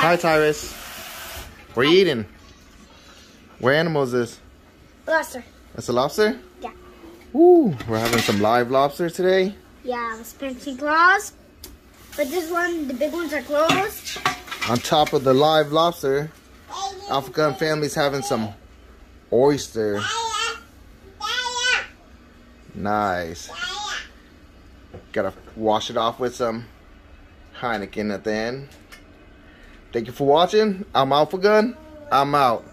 Hi, Tyrus. What are you eating? What animal is this? Lobster. That's a lobster? Yeah. Ooh, we're having some live lobster today. Yeah, with fancy claws. But this one, the big ones are closed. On top of the live lobster, Alpha Gun family's having some oyster. Nice. Gotta wash it off with some Heineken at the end. Thank you for watching. I'm Alpha Gun. I'm out.